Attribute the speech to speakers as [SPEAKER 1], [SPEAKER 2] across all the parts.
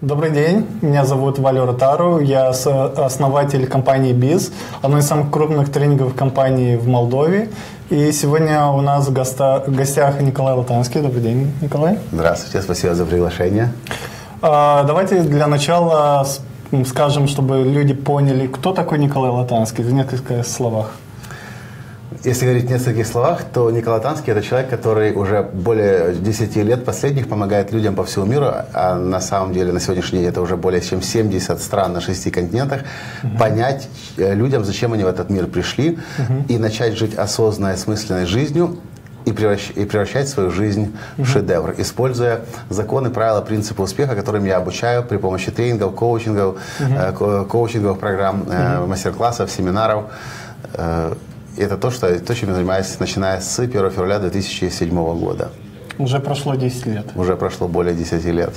[SPEAKER 1] Добрый день, меня зовут Валера Тару, я основатель компании БИЗ, одной из самых крупных тренинговых компаний в Молдове. И сегодня у нас в гостях Николай Латанский. Добрый день, Николай.
[SPEAKER 2] Здравствуйте, спасибо за приглашение.
[SPEAKER 1] А, давайте для начала скажем, чтобы люди поняли, кто такой Николай Латанский в нескольких словах.
[SPEAKER 2] Если говорить в нескольких словах, то Николай Танский – это человек, который уже более 10 лет последних помогает людям по всему миру, а на самом деле на сегодняшний день это уже более чем 70 стран на 6 континентах, угу. понять э, людям, зачем они в этот мир пришли, угу. и начать жить осознанной, осмысленной жизнью, и, превращ, и превращать свою жизнь uh-huh. в шедевр, используя законы, правила, принципы успеха, которым я обучаю при помощи тренингов, коучингов, uh-huh. э, коучинговых программ, э, uh-huh. мастер-классов, семинаров. Э, и это то, что, то, чем я занимаюсь, начиная с 1 февраля 2007 года.
[SPEAKER 1] Уже прошло 10 лет.
[SPEAKER 2] Уже прошло более 10 лет.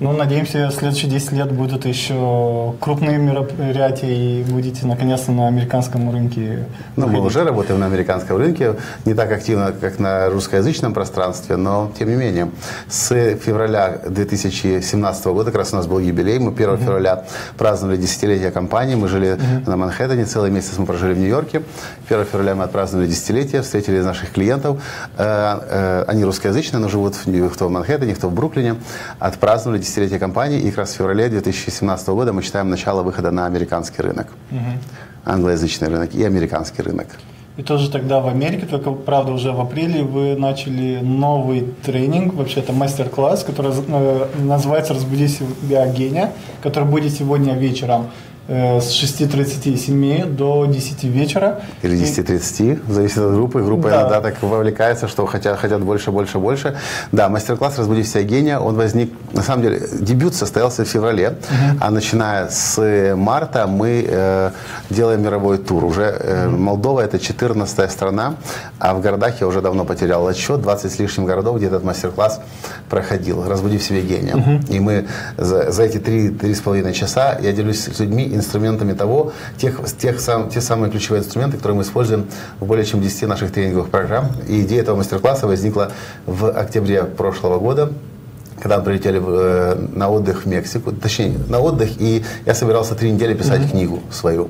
[SPEAKER 1] Ну, надеемся, в следующие 10 лет будут еще крупные мероприятия и будете наконец-то на американском рынке.
[SPEAKER 2] Ну, мы уже работаем на американском рынке, не так активно, как на русскоязычном пространстве, но тем не менее. С февраля 2017 года, как раз у нас был юбилей, мы 1 uh-huh. февраля праздновали десятилетие компании, мы жили uh-huh. на Манхэттене, целый месяц мы прожили в Нью-Йорке. 1 февраля мы отпраздновали десятилетие, встретили наших клиентов. Э, э, они русскоязычные, но живут кто в Манхэттене, кто в Бруклине. Отпраздновали десятилетие компании, и как раз в феврале 2017 года мы считаем начало выхода на американский рынок. Угу. Англоязычный рынок и американский рынок.
[SPEAKER 1] И тоже тогда в Америке, только, правда, уже в апреле вы начали новый тренинг, вообще это мастер-класс, который э, называется «Разбуди себя гения», который будет сегодня вечером. Э, с 6.37 до 10 вечера.
[SPEAKER 2] Или 10.30, зависит от группы. Группа да. иногда так вовлекается, что хотят, хотят больше, больше, больше. Да, мастер-класс «Разбуди себя гения», он возник, на самом деле, дебют состоялся в феврале, угу. а начиная с марта мы э, делаем мировой тур. Уже э. Молдова – это 14 страна, а в городах я уже давно потерял отсчет, 20 с лишним городов, где этот мастер-класс проходил. «Разбуди в себе гения». Угу. И мы за, за эти 3-3,5 часа я делюсь с людьми инструментами того, тех, тех сам, те самые ключевые инструменты, которые мы используем в более чем 10 наших тренинговых программ. И идея этого мастер-класса возникла в октябре прошлого года когда мы прилетели э, на отдых в Мексику, точнее, на отдых, и я собирался три недели писать mm-hmm. книгу свою.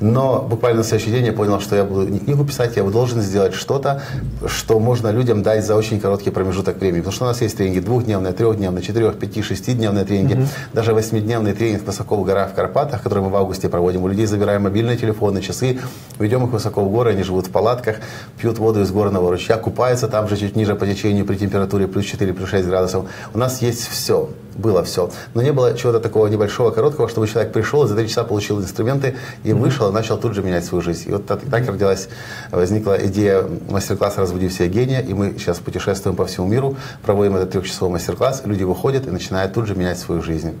[SPEAKER 2] Но буквально на следующий день я понял, что я буду не книгу писать, я должен сделать что-то, что можно людям дать за очень короткий промежуток времени. Потому что у нас есть тренинги двухдневные, трехдневные, четырех, пяти, шестидневные тренинги, mm-hmm. даже восьмидневный тренинг высоко в горах в Карпатах, который мы в августе проводим. У людей забираем мобильные телефоны, часы, ведем их высоко в горы, они живут в палатках, пьют воду из горного ручья, купаются там же чуть ниже по течению при температуре плюс 4, плюс 6 градусов. У нас есть все, было все. Но не было чего-то такого небольшого, короткого, чтобы человек пришел за три часа получил инструменты и вышел, и начал тут же менять свою жизнь. И вот так, так родилась, возникла идея мастер-класса «Разбуди все гения», и мы сейчас путешествуем по всему миру, проводим этот трехчасовой мастер-класс, люди выходят и начинают тут же менять свою жизнь.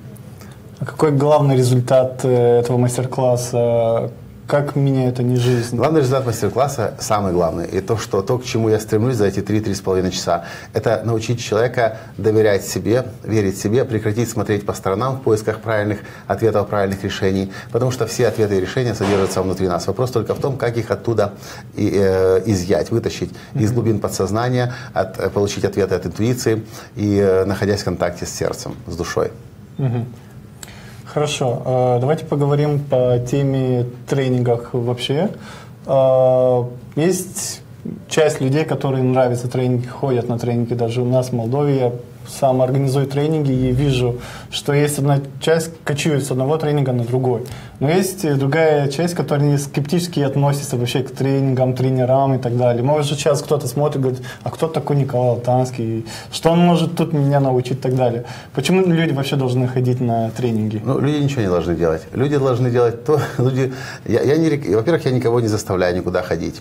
[SPEAKER 1] А какой главный результат э, этого мастер-класса? Как меняет они жизнь?
[SPEAKER 2] Главный результат мастер-класса, самый главный, и то, что то, к чему я стремлюсь за эти 3-3,5 часа, это научить человека доверять себе, верить себе, прекратить смотреть по сторонам в поисках правильных ответов, правильных решений, потому что все ответы и решения содержатся внутри нас. Вопрос только в том, как их оттуда и, э, изъять, вытащить mm-hmm. из глубин подсознания, от, э, получить ответы от интуиции и э, находясь в контакте с сердцем, с душой.
[SPEAKER 1] Mm-hmm. Хорошо, э, давайте поговорим по теме тренингах вообще. Э, есть часть людей, которые нравятся тренинги, ходят на тренинги даже у нас в Молдове. Сам организую тренинги и вижу, что есть одна часть, кочует с одного тренинга на другой. Но есть другая часть, которая скептически относится вообще к тренингам, тренерам и так далее. Может, сейчас кто-то смотрит и говорит, а кто такой Николай Алтанский, что он может тут меня научить и так далее. Почему люди вообще должны ходить на тренинги?
[SPEAKER 2] Ну, люди ничего не должны делать. Люди должны делать то, люди, я, я не, во-первых, я никого не заставляю никуда ходить.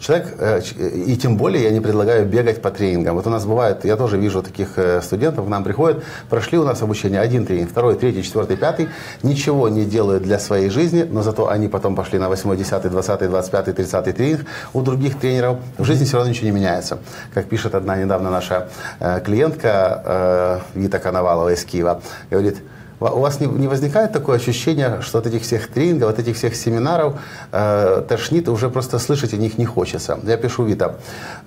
[SPEAKER 2] Человек, э, и тем более я не предлагаю бегать по тренингам. Вот у нас бывает, я тоже вижу таких э, студентов, к нам приходят, прошли у нас обучение один тренинг, второй, третий, четвертый, пятый, ничего не делают для своей жизни, но зато они потом пошли на восьмой, десятый, двадцатый, двадцать пятый, тридцатый тренинг. У других тренеров в жизни все равно ничего не меняется. Как пишет одна недавно наша э, клиентка Вита Коновалова из Киева, говорит, у вас не, не возникает такое ощущение, что от этих всех тренингов, от этих всех семинаров э, тошнит, уже просто слышать о них не хочется. Я пишу Вита.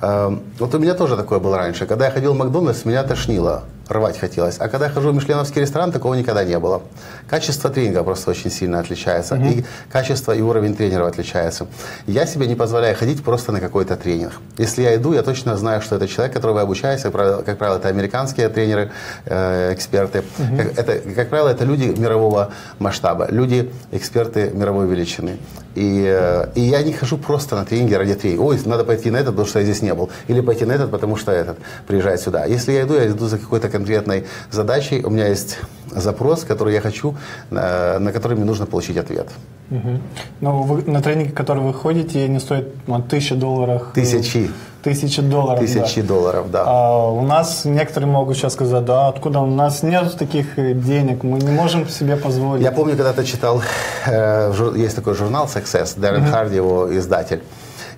[SPEAKER 2] Э, вот у меня тоже такое было раньше. Когда я ходил в Макдональдс, меня тошнило рвать хотелось. А когда я хожу в мишленовский ресторан, такого никогда не было. Качество тренинга просто очень сильно отличается. Угу. И качество и уровень тренеров отличается. Я себе не позволяю ходить просто на какой-то тренинг. Если я иду, я точно знаю, что это человек, которого я обучаюсь. Как правило, как правило это американские тренеры, э, эксперты. Угу. Как, это, как правило, это люди мирового масштаба. Люди, эксперты мировой величины. И, э, и я не хожу просто на тренинги ради тренинга. Ой, надо пойти на этот, потому что я здесь не был. Или пойти на этот, потому что этот приезжает сюда. Если я иду, я иду за какой-то конкретной задачей. У меня есть запрос, который я хочу, на, на который мне нужно получить ответ.
[SPEAKER 1] Угу. Но вы, на тренинги, которые вы ходите, не стоят ну, тысячи долларов.
[SPEAKER 2] Тысячи.
[SPEAKER 1] Тысячи долларов.
[SPEAKER 2] Тысячи
[SPEAKER 1] да.
[SPEAKER 2] долларов, да.
[SPEAKER 1] А у нас некоторые могут сейчас сказать, да, откуда у нас нет таких денег, мы не можем себе позволить.
[SPEAKER 2] Я помню, когда-то читал, э, есть такой журнал Success, Дэрен mm-hmm. Харди, его издатель.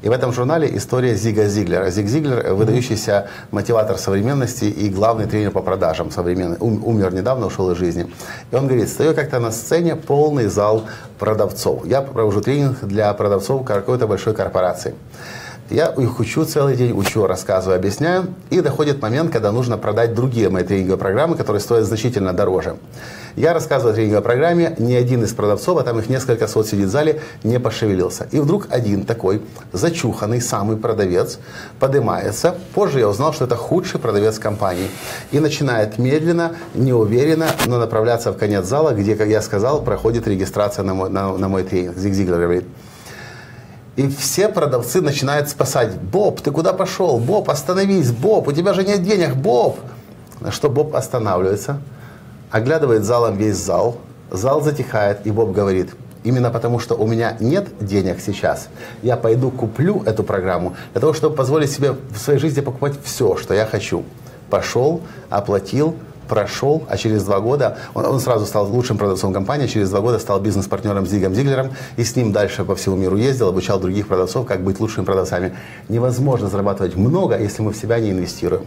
[SPEAKER 2] И в этом журнале история Зига Зиглера. Зиг Зиглер – выдающийся мотиватор современности и главный тренер по продажам современный. Умер недавно, ушел из жизни. И он говорит, стою как-то на сцене, полный зал продавцов. Я провожу тренинг для продавцов какой-то большой корпорации. Я их учу целый день, учу, рассказываю, объясняю. И доходит момент, когда нужно продать другие мои тренинговые программы, которые стоят значительно дороже. Я рассказываю о тренинговой программе, ни один из продавцов, а там их несколько сот сидит в зале, не пошевелился. И вдруг один такой зачуханный самый продавец поднимается. Позже я узнал, что это худший продавец компании. И начинает медленно, неуверенно, но направляться в конец зала, где, как я сказал, проходит регистрация на мой, на, на мой тренинг. Зиг Зиглер говорит, и все продавцы начинают спасать. Боб, ты куда пошел? Боб, остановись. Боб, у тебя же нет денег. Боб. На что Боб останавливается, оглядывает залом весь зал. Зал затихает, и Боб говорит, именно потому что у меня нет денег сейчас, я пойду куплю эту программу для того, чтобы позволить себе в своей жизни покупать все, что я хочу. Пошел, оплатил, прошел, а через два года он, он сразу стал лучшим продавцом компании, через два года стал бизнес-партнером с Зигом Зиглером и с ним дальше по всему миру ездил, обучал других продавцов, как быть лучшими продавцами. Невозможно зарабатывать много, если мы в себя не инвестируем.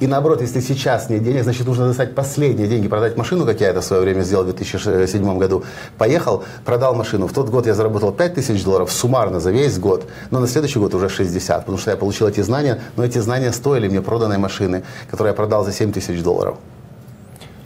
[SPEAKER 2] И наоборот, если сейчас нет денег, значит нужно достать последние деньги, продать машину, как я это в свое время сделал в 2007 году. Поехал, продал машину. В тот год я заработал 5 тысяч долларов суммарно за весь год, но на следующий год уже 60, потому что я получил эти знания, но эти знания стоили мне проданной машины, которую я продал за 7 тысяч долларов.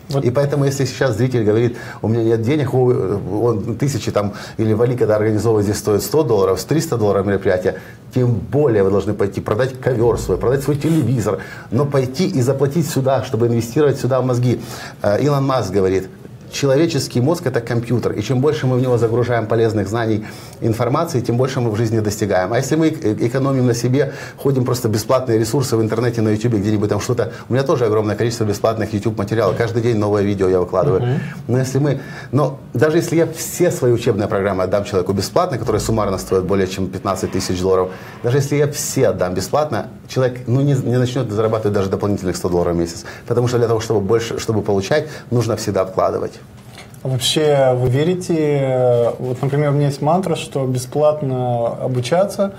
[SPEAKER 2] Вот. И поэтому, если сейчас зритель говорит, у меня нет денег, он тысячи там, или вали, когда организовывать здесь стоит 100 долларов, 300 долларов мероприятие, тем более вы должны пойти продать ковер свой, продать свой телевизор, но пойти и заплатить сюда, чтобы инвестировать сюда в мозги. Э, Илон Маск говорит, человеческий мозг – это компьютер, и чем больше мы в него загружаем полезных знаний, информации, тем больше мы в жизни достигаем. А если мы экономим на себе, ходим просто бесплатные ресурсы в интернете, на YouTube, где-нибудь там что-то, у меня тоже огромное количество бесплатных YouTube материалов, каждый день новое видео я выкладываю. Uh-huh. Но если мы, но даже если я все свои учебные программы отдам человеку бесплатно, которые суммарно стоят более чем 15 тысяч долларов, даже если я все отдам бесплатно, человек ну, не, не начнет зарабатывать даже дополнительных 100 долларов в месяц. Потому что для того, чтобы больше, чтобы получать, нужно всегда вкладывать.
[SPEAKER 1] Вообще, вы верите, вот, например, у меня есть мантра, что бесплатно обучаться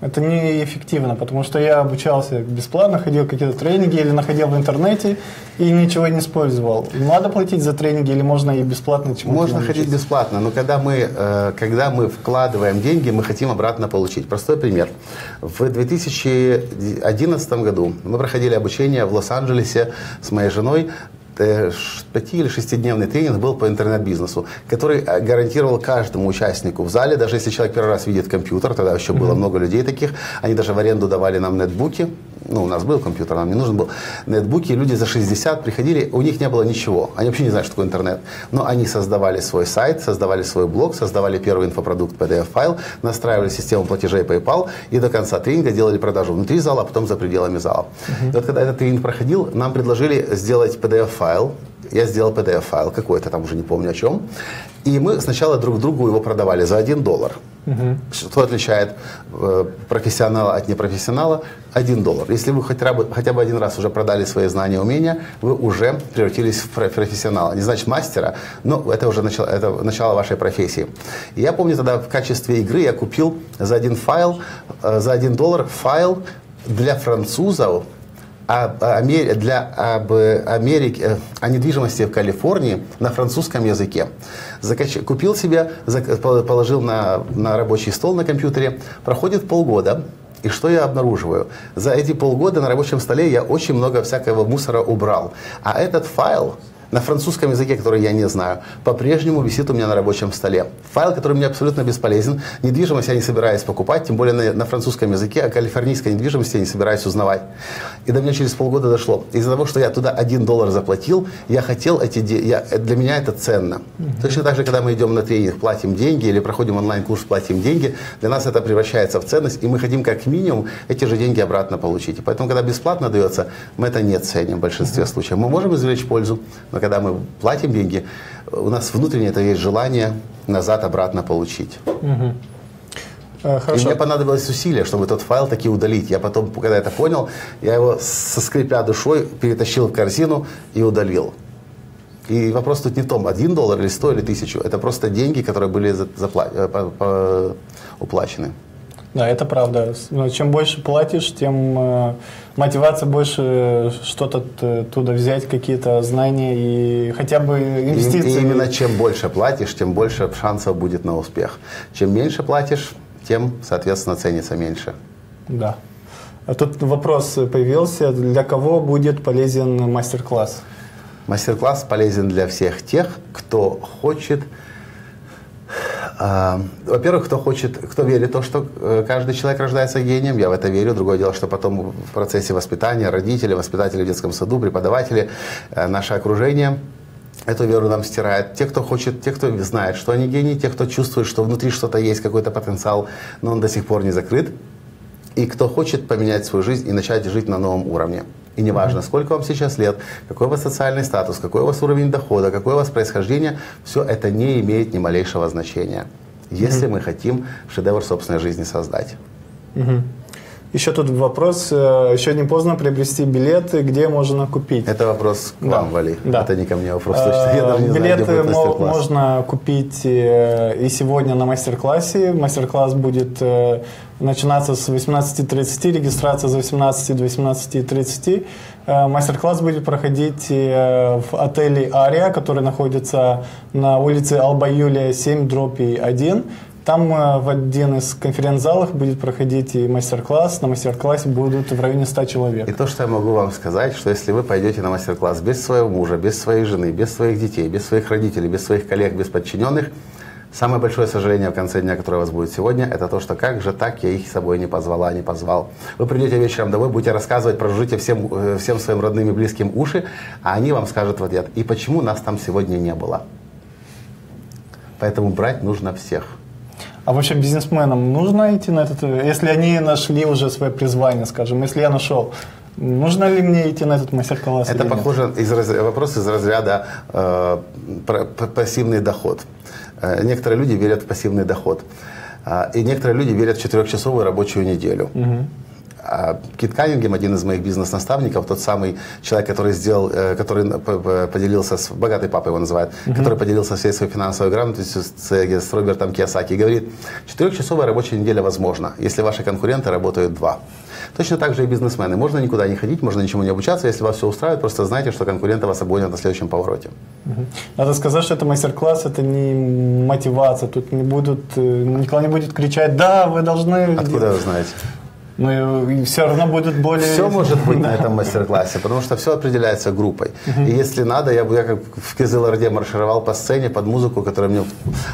[SPEAKER 1] это неэффективно, потому что я обучался бесплатно, ходил какие-то тренинги или находил в интернете и ничего не использовал. Надо платить за тренинги или можно и бесплатно
[SPEAKER 2] чему-то Можно ходить бесплатно, но когда мы, э, когда мы вкладываем деньги, мы хотим обратно получить. Простой пример. В 2011 году мы проходили обучение в Лос-Анджелесе с моей женой пяти или шестидневный тренинг был по интернет-бизнесу, который э, гарантировал каждому участнику в зале, даже если человек первый раз видит компьютер, тогда еще было mm-hmm. много людей таких, они даже в аренду давали нам нетбуки, ну, у нас был компьютер, нам не нужен был, нетбуки, люди за 60 приходили, у них не было ничего, они вообще не знают, что такое интернет, но они создавали свой сайт, создавали свой блог, создавали первый инфопродукт PDF-файл, настраивали систему платежей PayPal и до конца тренинга делали продажу внутри зала, а потом за пределами зала. Uh-huh. И вот когда этот тренинг проходил, нам предложили сделать PDF-файл, я сделал PDF-файл какой-то, там уже не помню о чем. И мы сначала друг другу его продавали за 1 доллар. Угу. Что отличает э, профессионала от непрофессионала? 1 доллар. Если вы хотя бы, хотя бы один раз уже продали свои знания, умения, вы уже превратились в профессионала. Не значит мастера, но это уже начало, это начало вашей профессии. И я помню тогда в качестве игры я купил за один файл, э, за 1 доллар файл для французов, об, Амер... для об Америке, э, о недвижимости в Калифорнии на французском языке. Закач... Купил себе, положил на, на рабочий стол на компьютере. Проходит полгода, И что я обнаруживаю? За эти полгода на рабочем столе я очень много всякого мусора убрал. А этот файл, на французском языке, который я не знаю, по-прежнему висит у меня на рабочем столе. Файл, который мне абсолютно бесполезен. Недвижимость я не собираюсь покупать, тем более на, на французском языке, а калифорнийской недвижимости я не собираюсь узнавать. И до меня через полгода дошло. Из-за того, что я туда один доллар заплатил, я хотел эти деньги, для меня это ценно. Mm-hmm. Точно так же, когда мы идем на тренинг, платим деньги или проходим онлайн-курс, платим деньги, для нас это превращается в ценность, и мы хотим как минимум эти же деньги обратно получить. И поэтому, когда бесплатно дается, мы это не ценим в большинстве mm-hmm. случаев. Мы можем извлечь пользу, но когда мы платим деньги, у нас внутренне это есть желание назад обратно получить. Угу. Хорошо. И мне понадобилось усилие, чтобы этот файл таки удалить. Я потом, когда это понял, я его со скрипя душой перетащил в корзину и удалил. И вопрос тут не в том, один доллар или сто или тысячу. Это просто деньги, которые были запла- э, уплачены.
[SPEAKER 1] Да, это правда. Но чем больше платишь, тем э, мотивация больше что-то оттуда взять, какие-то знания и хотя бы инвестиции.
[SPEAKER 2] И, и именно чем больше платишь, тем больше шансов будет на успех. Чем меньше платишь, тем, соответственно, ценится меньше.
[SPEAKER 1] Да. А тут вопрос появился, для кого будет полезен мастер-класс?
[SPEAKER 2] Мастер-класс полезен для всех тех, кто хочет во-первых, кто хочет, кто верит в то, что э, каждый человек рождается гением, я в это верю. Другое дело, что потом в процессе воспитания родители, воспитатели в детском саду, преподаватели, э, наше окружение эту веру нам стирает. Те, кто хочет, те, кто знает, что они гении, те, кто чувствует, что внутри что-то есть, какой-то потенциал, но он до сих пор не закрыт. И кто хочет поменять свою жизнь и начать жить на новом уровне. И неважно, сколько вам сейчас лет, какой у вас социальный статус, какой у вас уровень дохода, какое у вас происхождение, все это не имеет ни малейшего значения, если mm-hmm. мы хотим шедевр собственной жизни создать.
[SPEAKER 1] Mm-hmm. Еще тут вопрос, э, еще не поздно приобрести билеты, где можно купить?
[SPEAKER 2] Это вопрос к да. вам, Вали.
[SPEAKER 1] Да.
[SPEAKER 2] Это не ко мне вопрос.
[SPEAKER 1] Точно. Я даже не билеты знаю, где будет можно купить э, и сегодня на мастер-классе. Мастер-класс будет э, начинаться с 18.30, регистрация за 18 до 18.30. Мастер-класс будет проходить в отеле «Ария», который находится на улице Алба Юлия 7, дробь 1. Там э, в один из конференц-залов будет проходить и мастер-класс. На мастер-классе будут в районе 100 человек.
[SPEAKER 2] И то, что я могу вам сказать, что если вы пойдете на мастер-класс без своего мужа, без своей жены, без своих детей, без своих родителей, без своих коллег, без подчиненных, Самое большое сожаление в конце дня, которое у вас будет сегодня, это то, что как же так я их с собой не позвала, не позвал. Вы придете вечером домой, будете рассказывать про житие всем, э, всем своим родным и близким уши, а они вам скажут в ответ, и почему нас там сегодня не было. Поэтому брать нужно всех.
[SPEAKER 1] А вообще бизнесменам нужно идти на этот, если они нашли уже свое призвание, скажем, если я нашел, Нужно ли мне идти на этот мастер-класс?
[SPEAKER 2] Это похоже из раз... вопрос из разряда э, пассивный доход. Э, некоторые люди верят в пассивный доход. Э, и некоторые люди верят в четырехчасовую рабочую неделю. Угу. А Кит Каннингем, один из моих бизнес-наставников, тот самый человек, который сделал, э, который поделился с богатый папа его называют, uh-huh. который поделился всей своей финансовой грамотностью с, с Робертом Киосаки, говорит, четырехчасовая рабочая неделя возможна, если ваши конкуренты работают два. Точно так же и бизнесмены. Можно никуда не ходить, можно ничему не обучаться. Если вас все устраивает, просто знайте, что конкуренты вас обгонят на следующем повороте.
[SPEAKER 1] Надо сказать, что это мастер-класс, это не мотивация. Тут не будут, э, никто не будет кричать, да, вы должны...
[SPEAKER 2] Откуда вы знаете?
[SPEAKER 1] Но и все равно будет более...
[SPEAKER 2] Все может быть на этом мастер-классе, потому что все определяется группой. И если надо, я бы я как в Кизылорде маршировал по сцене под музыку, которую мне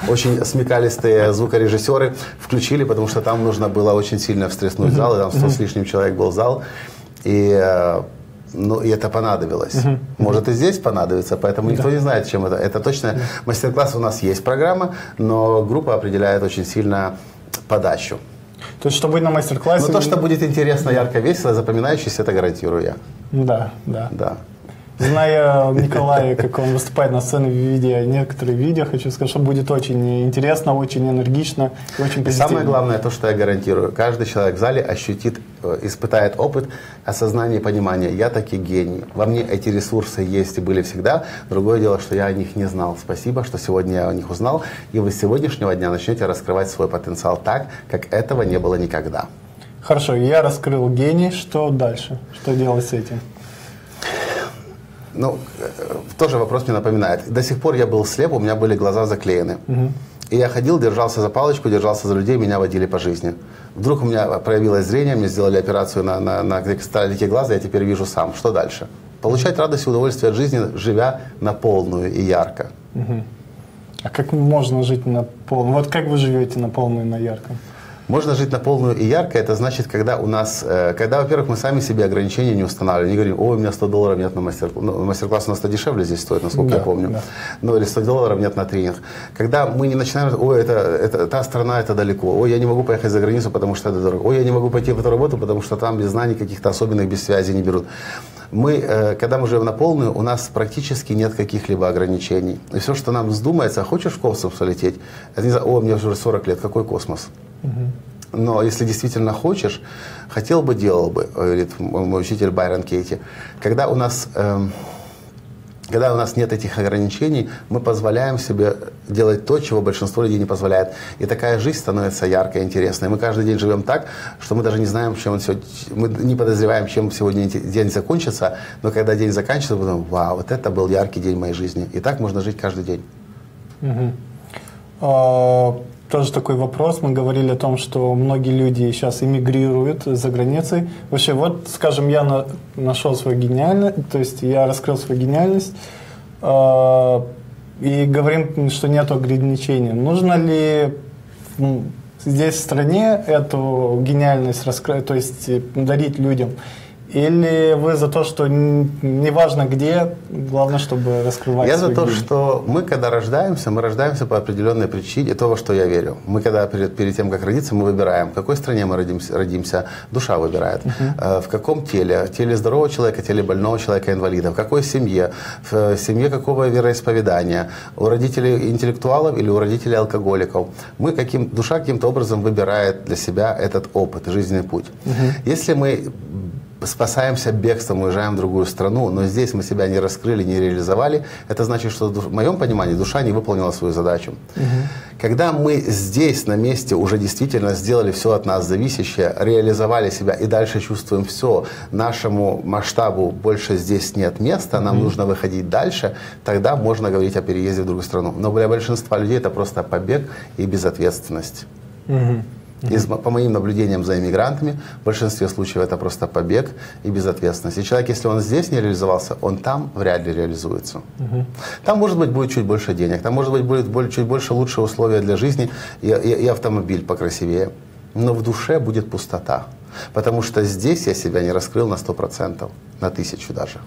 [SPEAKER 2] очень смекалистые звукорежиссеры включили, потому что там нужно было очень сильно встряхнуть зал, и там 100 с лишним человек был зал. И э, ну, и это понадобилось. Угу. Может, и здесь понадобится, поэтому никто да. не знает, чем это. Это точно да. мастер-класс у нас есть программа, но группа определяет очень сильно подачу.
[SPEAKER 1] То есть, что будет на мастер-классе...
[SPEAKER 2] Ну, то, что будет интересно, ярко, весело, запоминающееся, это гарантирую я.
[SPEAKER 1] Да, да.
[SPEAKER 2] Да.
[SPEAKER 1] Зная Николая, как он выступает на сцене, видя некоторые видео, хочу сказать, что будет очень интересно, очень энергично и очень позитивно. И
[SPEAKER 2] самое главное, то, что я гарантирую, каждый человек в зале ощутит, э, испытает опыт осознания и понимания. Я таки гений. Во мне эти ресурсы есть и были всегда. Другое дело, что я о них не знал. Спасибо, что сегодня я о них узнал. И вы с сегодняшнего дня начнете раскрывать свой потенциал так, как этого не было никогда.
[SPEAKER 1] Хорошо, я раскрыл гений. Что дальше? Что делать с этим?
[SPEAKER 2] Ну, тоже вопрос мне напоминает. До сих пор я был слеп, у меня были глаза заклеены. Угу. И я ходил, держался за палочку, держался за людей, меня водили по жизни. Вдруг у меня проявилось зрение, мне сделали операцию на, на, на кристаллике глаза, я теперь вижу сам. Что дальше? Получать радость и удовольствие от жизни, живя на полную и ярко.
[SPEAKER 1] Угу. А как можно жить на полную? Вот как вы живете на полную и на ярко?
[SPEAKER 2] Можно жить на полную и ярко, это значит, когда у нас, э, когда, во-первых, мы сами себе ограничения не устанавливаем, не говорим, ой, у меня 100 долларов нет на мастер-класс, ну, мастер-класс у нас-то дешевле здесь стоит, насколько да, я помню, да. ну или 100 долларов нет на тренинг. Когда мы не начинаем, ой, это, это, та страна, это далеко, ой, я не могу поехать за границу, потому что это дорого, ой, я не могу пойти в эту работу, потому что там без знаний каких-то особенных, без связи не берут. Мы, э, когда мы живем на полную, у нас практически нет каких-либо ограничений. И все, что нам вздумается, хочешь в космос полететь, это не знаю, о, мне уже 40 лет, какой космос? Но если действительно хочешь, хотел бы, делал бы, говорит мой учитель Байрон Кейти. Когда у нас... Эм, когда у нас нет этих ограничений, мы позволяем себе делать то, чего большинство людей не позволяет. И такая жизнь становится яркой, интересной. Мы каждый день живем так, что мы даже не знаем, чем он сегодня, мы не подозреваем, чем сегодня день закончится, но когда день заканчивается, мы думаем, вау, вот это был яркий день моей жизни. И так можно жить каждый день.
[SPEAKER 1] Угу. А, тоже такой вопрос. Мы говорили о том, что многие люди сейчас эмигрируют за границей. Вообще, вот, скажем, я на, нашел свою гениальность, то есть я раскрыл свою гениальность, э, и говорим, что нет ограничений. Нужно ли здесь в стране эту гениальность раскрыть, то есть дарить людям? Или вы за то, что неважно где, главное, чтобы раскрывать
[SPEAKER 2] Я за то, жизнь? что мы, когда рождаемся, мы рождаемся по определенной причине, то, во что я верю. Мы, когда перед, перед тем, как родиться, мы выбираем, в какой стране мы родимся, родимся душа выбирает. Uh-huh. В каком теле? В теле здорового человека, теле больного человека, инвалида. В какой семье? В семье какого вероисповедания? У родителей интеллектуалов или у родителей алкоголиков? Мы каким, душа каким-то образом выбирает для себя этот опыт, жизненный путь. Uh-huh. Если мы спасаемся бегством, уезжаем в другую страну, но здесь мы себя не раскрыли, не реализовали, это значит, что в моем понимании душа не выполнила свою задачу. Угу. Когда мы здесь, на месте, уже действительно сделали все от нас зависящее, реализовали себя и дальше чувствуем все, нашему масштабу больше здесь нет места, нам угу. нужно выходить дальше, тогда можно говорить о переезде в другую страну. Но для большинства людей это просто побег и безответственность. Угу. Из, по моим наблюдениям за иммигрантами, в большинстве случаев это просто побег и безответственность. И человек, если он здесь не реализовался, он там вряд ли реализуется. Угу. Там, может быть, будет чуть больше денег, там, может быть, будет чуть больше лучшие условия для жизни и, и, и автомобиль покрасивее. Но в душе будет пустота. Потому что здесь я себя не раскрыл на 100%, на тысячу даже.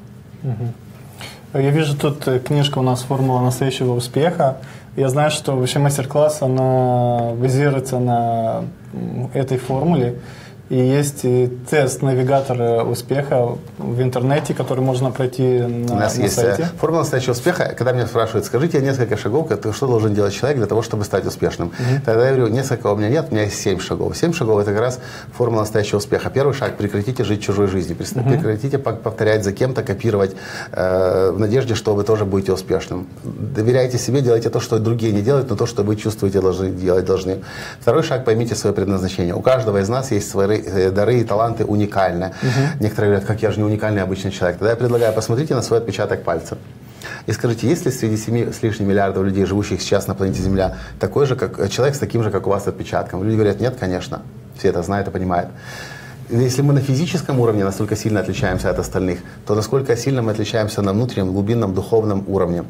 [SPEAKER 1] Угу. Я вижу тут э, книжка у нас «Формула настоящего успеха». Я знаю, что вообще мастер-класс, она базируется на этой формуле. И есть тест навигатора успеха в интернете, который можно пройти на,
[SPEAKER 2] У нас
[SPEAKER 1] на
[SPEAKER 2] есть э,
[SPEAKER 1] сайте.
[SPEAKER 2] формула настоящего успеха. Когда меня спрашивают, скажите несколько шагов, что должен делать человек для того, чтобы стать успешным. Угу. Тогда я говорю, несколько у меня нет, у меня есть семь шагов. Семь шагов – это как раз формула настоящего успеха. Первый шаг – прекратите жить чужой жизнью. Прекратите угу. повторять за кем-то, копировать э, в надежде, что вы тоже будете успешным. Доверяйте себе, делайте то, что другие не делают, но то, что вы чувствуете, должны делать должны. Второй шаг – поймите свое предназначение. У каждого из нас есть свои Э, дары и таланты уникальны. Угу. Некоторые говорят, как я же не уникальный обычный человек. Тогда я предлагаю, посмотрите на свой отпечаток пальца. И скажите, есть ли среди 7 с лишним миллиардов людей, живущих сейчас на планете Земля, такой же, как человек с таким же, как у вас, отпечатком? Люди говорят, нет, конечно. Все это знают и понимают. Если мы на физическом уровне настолько сильно отличаемся от остальных, то насколько сильно мы отличаемся на внутреннем, глубинном, духовном уровне.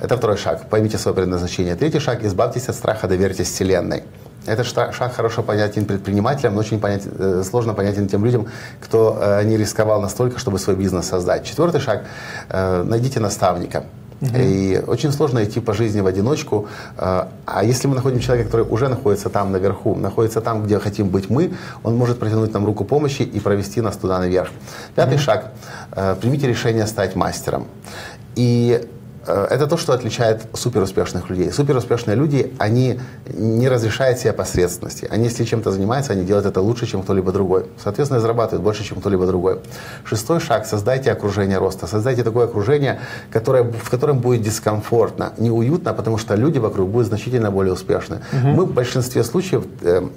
[SPEAKER 2] Это второй шаг. Поймите свое предназначение. Третий шаг – избавьтесь от страха, доверьтесь Вселенной. Этот шаг хорошо понятен предпринимателям, но очень понятен, э, сложно понятен тем людям, кто э, не рисковал настолько, чтобы свой бизнес создать. Четвертый шаг э, – найдите наставника. Угу. И очень сложно идти по жизни в одиночку. А если мы находим человека, который уже находится там наверху, находится там, где хотим быть мы, он может протянуть нам руку помощи и провести нас туда наверх. Пятый угу. шаг. Примите решение стать мастером. И это то, что отличает суперуспешных людей. Суперуспешные люди, они не разрешают себе посредственности. Они, если чем-то занимаются, они делают это лучше, чем кто-либо другой. Соответственно, зарабатывают больше, чем кто-либо другой. Шестой шаг – создайте окружение роста. Создайте такое окружение, которое, в котором будет дискомфортно, неуютно, потому что люди вокруг будут значительно более успешны. Угу. Мы в большинстве случаев э, Э,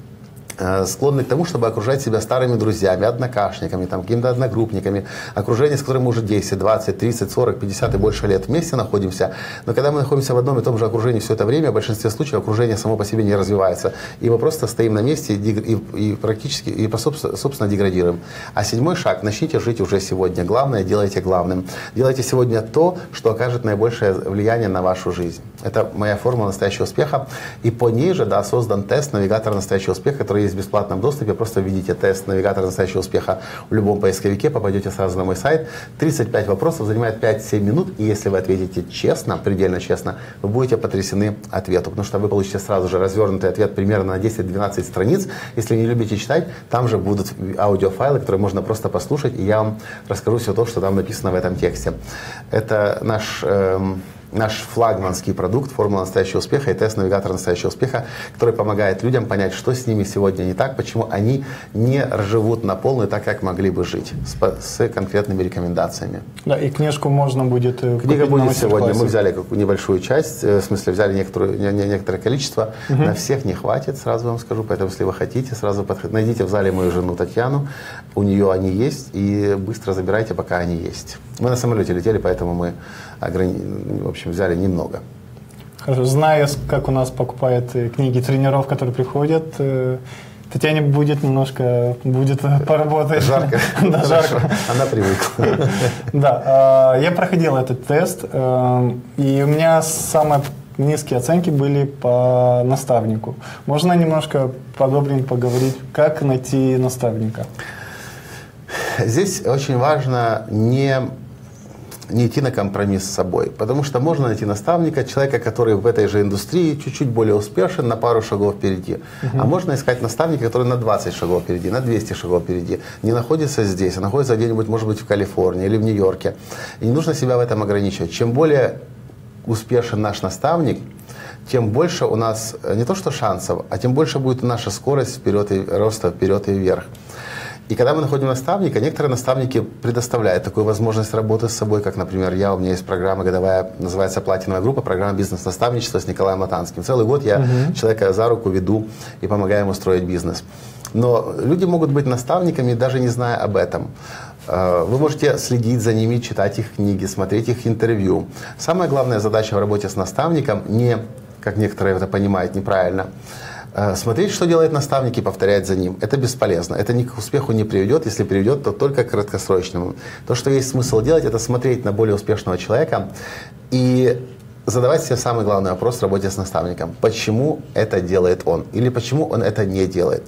[SPEAKER 2] склонны к тому, чтобы окружать себя старыми друзьями, однокашниками, там, какими-то одногруппниками, окружение, с которым мы уже 10, 20, 30, 40, 50 и больше лет вместе находимся. Но когда мы находимся в одном и том же окружении все это время, в большинстве случаев окружение само по себе не развивается. И мы просто стоим на месте и, и, и практически, и собственно деградируем. А седьмой шаг – начните жить уже сегодня. Главное – делайте главным. Делайте сегодня то, что окажет наибольшее влияние на вашу жизнь. Это моя формула настоящего успеха. И по ней же да, создан тест навигатора настоящего успеха, который есть в бесплатном доступе. Просто введите тест навигатора настоящего успеха в любом поисковике, попадете сразу на мой сайт. 35 вопросов, занимает 5-7 минут. И если вы ответите честно, предельно честно, вы будете потрясены ответу. Потому что вы получите сразу же развернутый ответ примерно на 10-12 страниц. Если не любите читать, там же будут аудиофайлы, которые можно просто послушать. И я вам расскажу все то, что там написано в этом тексте. Это наш... Эм, наш флагманский продукт «Формула настоящего успеха» и тест-навигатор настоящего успеха, который помогает людям понять, что с ними сегодня не так, почему они не живут на полную так, как могли бы жить, с, с конкретными рекомендациями.
[SPEAKER 1] Да, и книжку можно будет
[SPEAKER 2] э, Книга будет сегодня. Мы взяли небольшую часть, э, в смысле взяли некоторую, не, не, некоторое количество. Угу. На всех не хватит, сразу вам скажу. Поэтому, если вы хотите, сразу подходите. Найдите в зале мою жену Татьяну. У нее они есть. И быстро забирайте, пока они есть. Мы на самолете летели, поэтому мы ограни... в общем, взяли немного.
[SPEAKER 1] Хорошо. Зная, как у нас покупают э, книги тренеров, которые приходят, э, Татьяне будет немножко, будет поработать.
[SPEAKER 2] Жарко.
[SPEAKER 1] Да, жарко.
[SPEAKER 2] Она привыкла.
[SPEAKER 1] Да, а, я проходил этот тест, э, и у меня самые низкие оценки были по наставнику. Можно немножко подробнее поговорить, как найти наставника?
[SPEAKER 2] Здесь очень важно не не идти на компромисс с собой. Потому что можно найти наставника, человека, который в этой же индустрии чуть-чуть более успешен, на пару шагов впереди. Угу. А можно искать наставника, который на 20 шагов впереди, на 200 шагов впереди. Не находится здесь, а находится где-нибудь, может быть, в Калифорнии или в Нью-Йорке. И не нужно себя в этом ограничивать. Чем более успешен наш наставник, тем больше у нас э, не то что шансов, а тем больше будет наша скорость вперед и роста вперед и вверх. И когда мы находим наставника, некоторые наставники предоставляют такую возможность работы с собой, как, например, я, у меня есть программа годовая, называется «Платиновая группа», программа бизнес-наставничества с Николаем Латанским. Целый год я угу. человека за руку веду и помогаю ему строить бизнес. Но люди могут быть наставниками, даже не зная об этом. Э, вы можете следить за ними, читать их книги, смотреть их интервью. Самая главная задача в работе с наставником не, как некоторые это понимают неправильно, смотреть, что делает наставник и повторять за ним. Это бесполезно. Это ни к успеху не приведет. Если приведет, то только к краткосрочному. То, что есть смысл делать, это смотреть на более успешного человека и задавать себе самый главный вопрос в работе с наставником. Почему это делает он? Или почему он это не делает?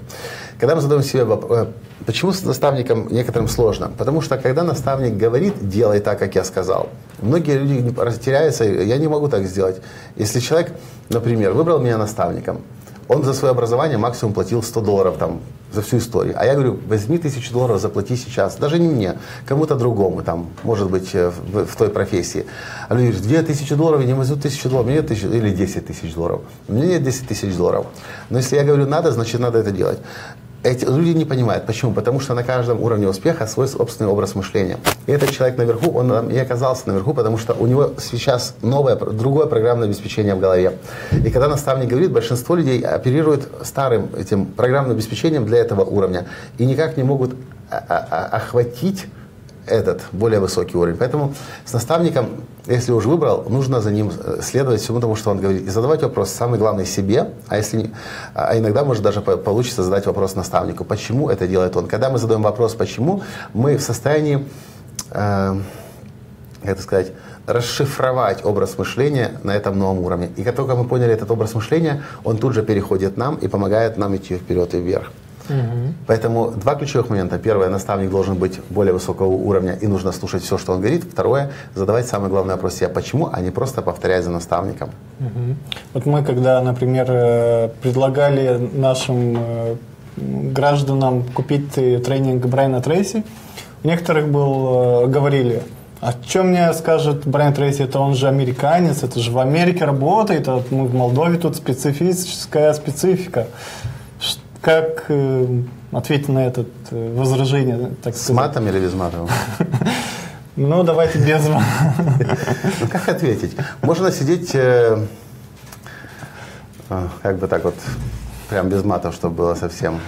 [SPEAKER 2] Когда мы задаем себе вопрос, э, почему с наставником некоторым сложно? Потому что когда наставник говорит, делай так, как я сказал, многие люди растеряются, я не могу так сделать. Если человек, например, выбрал меня наставником, он за свое образование максимум платил 100 долларов там, за всю историю. А я говорю, возьми тысячу долларов, заплати сейчас. Даже не мне, кому-то другому, там, может быть, э, в, в той профессии. А люди говорят, две тысячи долларов, я не возьму тысячу долларов, мне нет тысячи, или 10 тысяч долларов. Меня нет 10 тысяч долларов. Но если я говорю надо, значит надо это делать эти люди не понимают. Почему? Потому что на каждом уровне успеха свой собственный образ мышления. И этот человек наверху, он и оказался наверху, потому что у него сейчас новое, другое программное обеспечение в голове. И когда наставник говорит, большинство людей оперируют старым этим программным обеспечением для этого уровня и никак не могут охватить этот более высокий уровень. Поэтому с наставником, если уже выбрал, нужно за ним э, следовать всему тому, что он говорит. И задавать вопрос, самый главный, себе, а, если не, а иногда может даже получится задать вопрос наставнику, почему это делает он. Когда мы задаем вопрос, почему, мы в состоянии, э, как это сказать, расшифровать образ мышления на этом новом уровне. И как только мы поняли этот образ мышления, он тут же переходит нам и помогает нам идти вперед и вверх. Угу. Поэтому два ключевых момента. Первое, наставник должен быть более высокого уровня и нужно слушать все, что он говорит. Второе, задавать самый главный вопрос себе, почему, а не просто повторять за наставником.
[SPEAKER 1] Угу. Вот мы, когда, например, э, предлагали нашим э, гражданам купить тренинг Брайана Трейси, некоторых был, э, говорили, а что мне скажет Брайан Трейси, это он же американец, это же в Америке работает, а мы в Молдове тут специфическая специфика. Как э, ответить на это э, возражение?
[SPEAKER 2] Так С матом или без мата?
[SPEAKER 1] Ну, давайте без мата.
[SPEAKER 2] Ну, как ответить? Можно сидеть, э, как бы так вот, прям без мата, чтобы было совсем.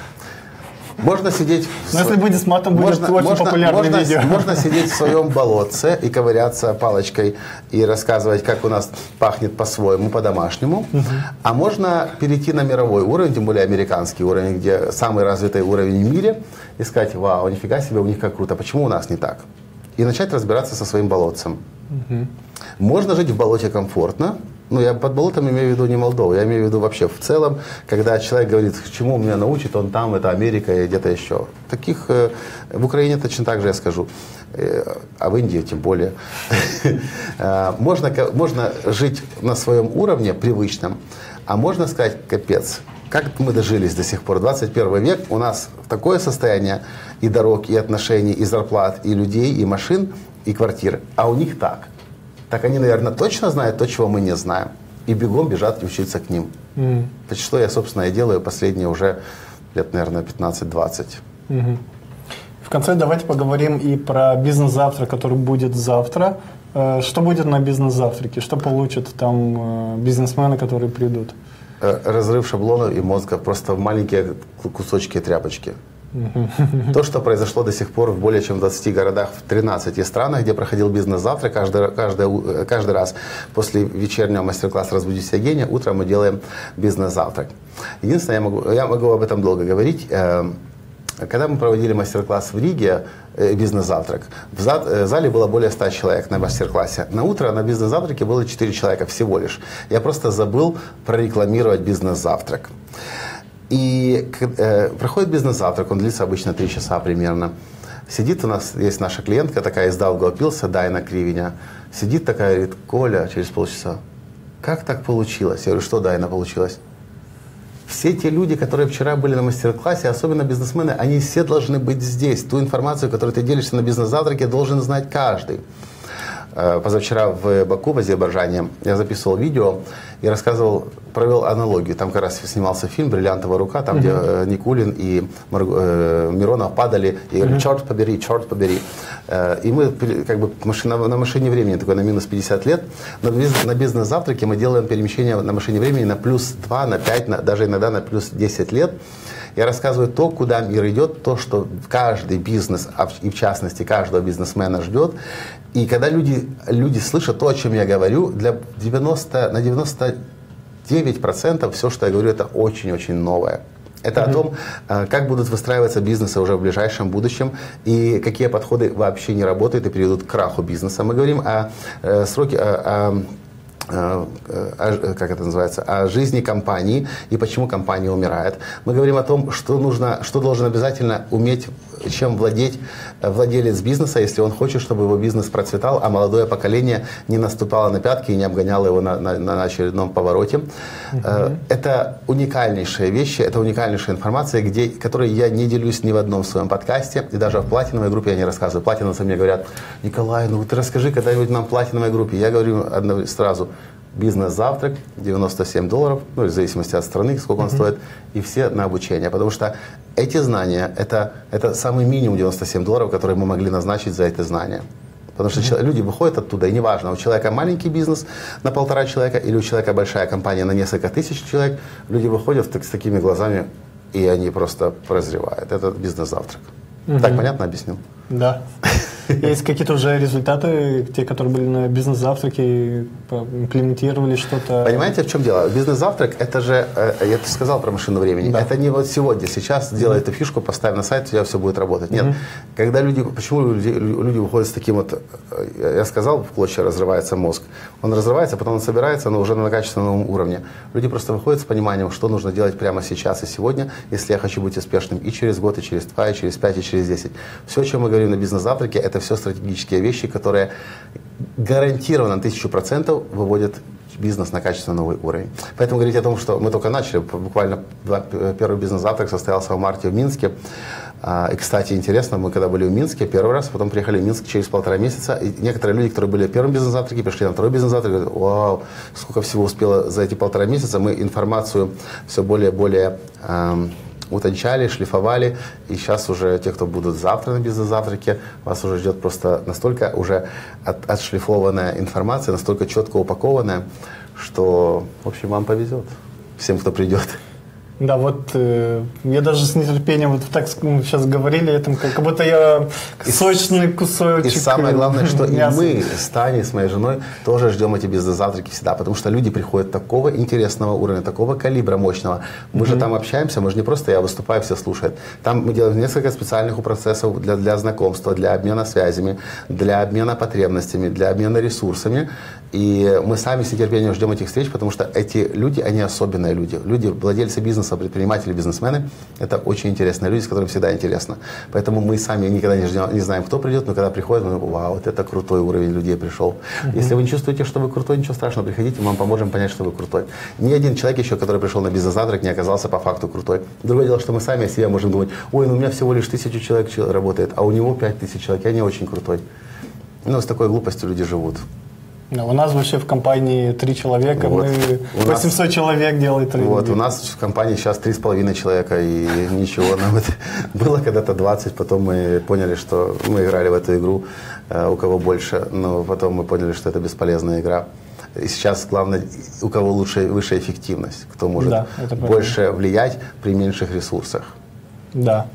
[SPEAKER 2] Можно сидеть...
[SPEAKER 1] Но если будет с матом, будет можно, очень можно, популярное
[SPEAKER 2] можно,
[SPEAKER 1] видео.
[SPEAKER 2] Можно сидеть в своем болотце и ковыряться палочкой и рассказывать, как у нас пахнет по-своему, по-домашнему. Угу. А можно перейти на мировой уровень, тем более американский уровень, где самый развитый уровень в мире, и сказать, вау, нифига себе, у них как круто, почему у нас не так? И начать разбираться со своим болотцем. Угу. Можно жить в болоте комфортно, ну, я под болотом имею в виду не Молдову, я имею в виду вообще в целом, когда человек говорит, чему меня научит, он там, это Америка и где-то еще. Таких э, в Украине точно так же я скажу, э, а в Индии тем более. Э, можно, можно жить на своем уровне привычном, а можно сказать, капец, как мы дожились до сих пор? 21 век, у нас такое состояние и дорог, и отношений, и зарплат, и людей, и машин, и квартир, а у них так – так они, наверное, точно знают то, чего мы не знаем. И бегом бежат учиться к ним. Mm. Это что я, собственно, и делаю последние уже лет, наверное, 15-20. Mm-hmm.
[SPEAKER 1] В конце давайте поговорим и про бизнес-завтрак, который будет завтра. Э, что будет на бизнес-завтраке? Что получат там э, бизнесмены, которые придут?
[SPEAKER 2] Э, разрыв шаблонов и мозга просто маленькие кусочки тряпочки. То, что произошло до сих пор в более чем 20 городах, в 13 странах, где проходил бизнес-завтрак, каждый, каждый, каждый раз после вечернего мастер-класса «Разбудите гения» утром мы делаем бизнес-завтрак. Единственное, я могу, я могу об этом долго говорить, э, когда мы проводили мастер-класс в Риге, э, бизнес-завтрак, в э, зале было более 100 человек на мастер-классе. На утро на бизнес-завтраке было 4 человека всего лишь. Я просто забыл прорекламировать бизнес-завтрак. И э, проходит бизнес-завтрак, он длится обычно 3 часа примерно. Сидит у нас, есть наша клиентка такая из Даугавпилса, Дайна Кривиня. Сидит такая, говорит, Коля, через полчаса, как так получилось? Я говорю, что Дайна получилось? Все те люди, которые вчера были на мастер-классе, особенно бизнесмены, они все должны быть здесь. Ту информацию, которую ты делишься на бизнес-завтраке, должен знать каждый. Э, позавчера в Баку, в Азербайджане, я записывал видео и рассказывал, провел аналогию. Там как раз снимался фильм «Бриллиантовая рука», там, uh-huh. где э, Никулин и э, Миронов падали и говорили, черт побери, черт побери. И мы как бы машина, на машине времени, такой на минус 50 лет, но на бизнес-завтраке мы делаем перемещение на машине времени на плюс 2, на 5, на, даже иногда на плюс 10 лет. Я рассказываю то, куда мир идет, то, что каждый бизнес, а и в частности каждого бизнесмена ждет. И когда люди, люди слышат то, о чем я говорю, для 90, на 99% все, что я говорю, это очень-очень новое. Это mm-hmm. о том, э, как будут выстраиваться бизнесы уже в ближайшем будущем и какие подходы вообще не работают и приведут к краху бизнеса. Мы говорим о, э, сроке, о, о как это называется, о жизни компании и почему компания умирает. Мы говорим о том, что нужно, что должен обязательно уметь, чем владеть э, владелец бизнеса, если он хочет, чтобы его бизнес процветал, а молодое поколение не наступало на пятки и не обгоняло его на, на, на очередном повороте. Uh-huh. Это уникальнейшие вещи, это уникальнейшая информация, где, которой я не делюсь ни в одном своем подкасте, и даже в платиновой группе я не рассказываю. Платиновцы мне говорят, Николай, ну ты расскажи когда-нибудь нам в платиновой группе. Я говорю сразу, бизнес-завтрак 97 долларов, ну, в зависимости от страны, сколько он стоит, и все на обучение. Потому что эти знания, это, это самый минимум 97 долларов, которые мы могли назначить за эти знания. Потому что mm-hmm. люди выходят оттуда, и неважно, у человека маленький бизнес на полтора человека или у человека большая компания на несколько тысяч человек, люди выходят так, с такими глазами, и они просто прозревают. Это бизнес-завтрак. Mm-hmm. Так понятно объяснил?
[SPEAKER 1] Да. Есть какие-то уже результаты, те, которые были на бизнес-завтраке, имплементировали что-то?
[SPEAKER 2] Понимаете, в чем дело? Бизнес-завтрак, это же, э, я ты сказал про машину времени, да. это не вот сегодня, сейчас mm-hmm. эту фишку, поставь на сайт, у тебя все будет работать. Нет. Mm-hmm. Когда люди, почему люди, люди выходят с таким вот, э, я сказал, в клочья разрывается мозг. Он разрывается, потом он собирается, но уже на качественном уровне. Люди просто выходят с пониманием, что нужно делать прямо сейчас и сегодня, если я хочу быть успешным и через год, и через два, и через пять, и через десять. Все, о чем мы говорим на бизнес-завтраке, это все стратегические вещи, которые гарантированно на тысячу процентов выводят бизнес на качественно новый уровень. Поэтому говорить о том, что мы только начали, буквально первый бизнес-завтрак состоялся в марте в Минске. А, и, кстати, интересно, мы когда были в Минске первый раз, потом приехали в Минск через полтора месяца, и некоторые люди, которые были в первом бизнес-завтраке, пришли на второй бизнес-завтрак, говорят, вау, сколько всего успело за эти полтора месяца, мы информацию все более и более эм, утончали, шлифовали, и сейчас уже те, кто будут завтра на бизнес-завтраке, вас уже ждет просто настолько уже от, отшлифованная информация, настолько четко упакованная, что, в общем, вам повезет, всем, кто придет.
[SPEAKER 1] Да, вот э, я даже с нетерпением вот так ну, сейчас говорили этом, как, будто я и, сочный кусочек.
[SPEAKER 2] И самое главное, что и мы с Таней, с моей женой, тоже ждем эти бизнес-завтраки всегда, потому что люди приходят такого интересного уровня, такого калибра мощного. Мы mm-hmm. же там общаемся, мы же не просто я выступаю, все слушают. Там мы делаем несколько специальных процессов для, для знакомства, для обмена связями, для обмена потребностями, для обмена ресурсами. И мы сами с нетерпением ждем этих встреч, потому что эти люди, они особенные люди. Люди, владельцы бизнеса, предприниматели, бизнесмены, это очень интересные люди, с которыми всегда интересно. Поэтому мы сами никогда не, ждем, не знаем, кто придет, но когда приходит, мы думаем, вау, вот это крутой уровень людей пришел. Uh-huh. Если вы не чувствуете, что вы крутой, ничего страшного, приходите, мы вам поможем понять, что вы крутой. Ни один человек еще, который пришел на бизнес-завтрак, не оказался по факту крутой. Другое дело, что мы сами о себе можем думать, ой, ну у меня всего лишь тысячу человек работает, а у него пять тысяч человек, я не очень крутой. Ну, с такой глупостью люди живут.
[SPEAKER 1] У нас вообще в компании три человека, вот. мы 800 нас, человек делает тренинги.
[SPEAKER 2] Вот, у нас в компании сейчас три с половиной человека, и ничего, нам это было когда-то 20, потом мы поняли, что мы играли в эту игру, э, у кого больше, но потом мы поняли, что это бесполезная игра. И сейчас главное, у кого лучше, высшая эффективность, кто может да, больше влиять при меньших ресурсах.
[SPEAKER 1] Да.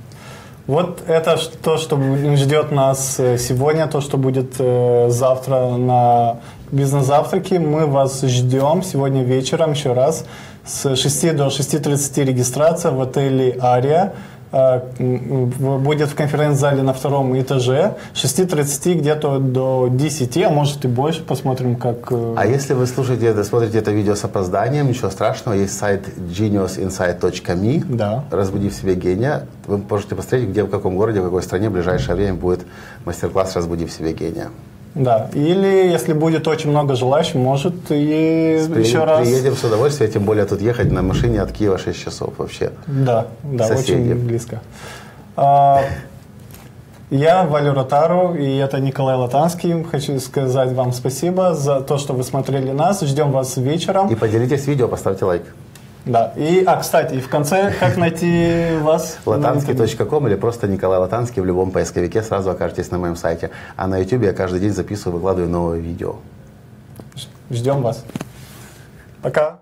[SPEAKER 1] Вот это то, что ждет нас э, сегодня, то, что будет э, завтра на бизнес-завтраки. Мы вас ждем сегодня вечером еще раз с 6 до 6.30 регистрация в отеле «Ария». А, будет в конференц-зале на втором этаже. 6.30 где-то до 10, а может и больше. Посмотрим, как...
[SPEAKER 2] Э, а если вы слушаете смотрите это видео с опозданием, ничего страшного. Есть сайт geniusinsight.me.
[SPEAKER 1] Да.
[SPEAKER 2] Разбуди в себе гения. Вы можете посмотреть, где, в каком городе, в какой стране в ближайшее время будет мастер-класс «Разбуди в себе гения».
[SPEAKER 1] Да, или если будет очень много желающих, может и При, еще раз.
[SPEAKER 2] Приедем с удовольствием, тем более тут ехать на машине от Киева 6 часов вообще.
[SPEAKER 1] Да, да, Соседи. очень близко. А, я Валю Ротару, и это Николай Латанский. Хочу сказать вам спасибо за то, что вы смотрели нас. Ждем вас вечером.
[SPEAKER 2] И поделитесь видео, поставьте лайк.
[SPEAKER 1] Да. И, а, кстати, и в конце, как найти вас?
[SPEAKER 2] Латанский.ком или просто Николай Латанский в любом поисковике сразу окажетесь на моем сайте. А на YouTube я каждый день записываю, выкладываю новое видео.
[SPEAKER 1] Ждем вас. Пока.